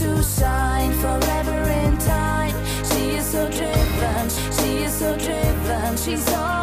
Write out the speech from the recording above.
to shine forever in time. She is so driven, she is so driven, she's on.